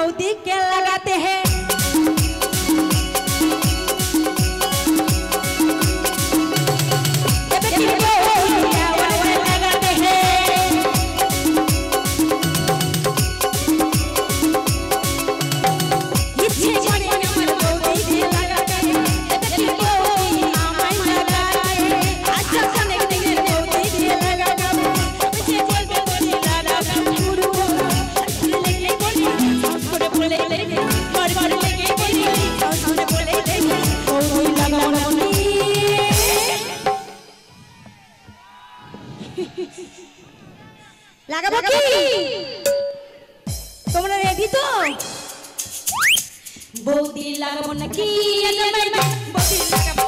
मोदी के लगाते हैं। তোমরা রেডি তো? বৌদি লাগাবো নাকি? বৌদি লাগাবো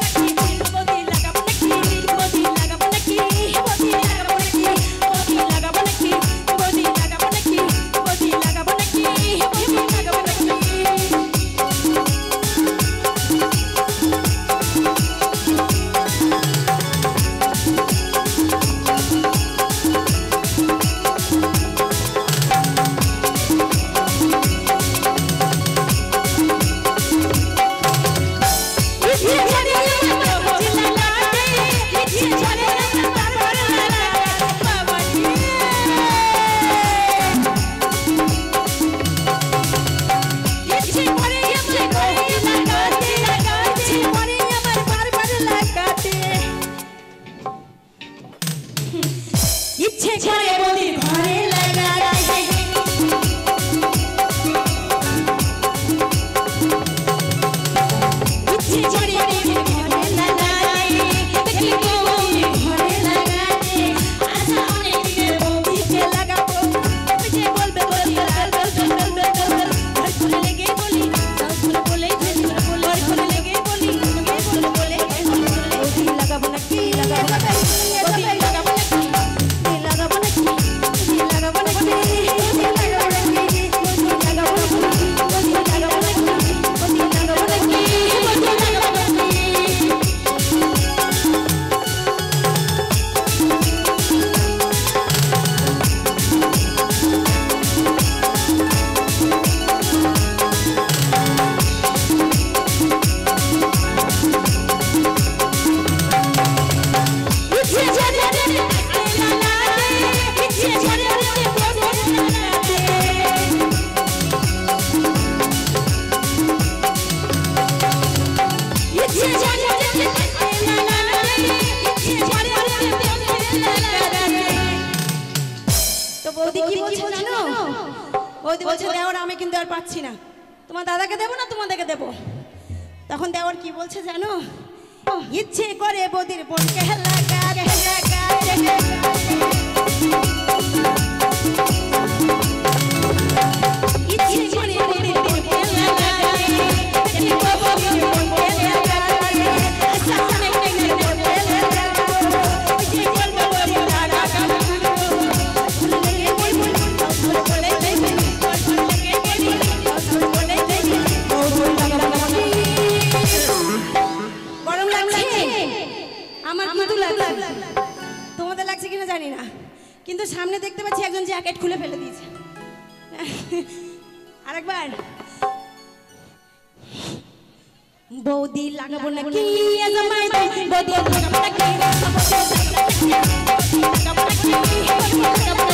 তো বৌদি কি বলছে জানো? বৌদি বলছে দেওয়ার আমি কিন্তু আর পাচ্ছি না। তোমার দাদাকে দেবো না তোমাদেরকে দেবো? তখন দেওয়ার কি বলছে জানো? ইচ্ছে করে বৌদির বোনকে লাগা লাগা কিন্তু সামনে দেখতে পাচ্ছি একজন জ্যাকেট খুলে ফেলে দিয়েছে। আরেকবার। বৌদি লাগাবো নাকি? লাগাবো নাকি?